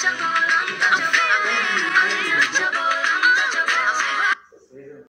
시작도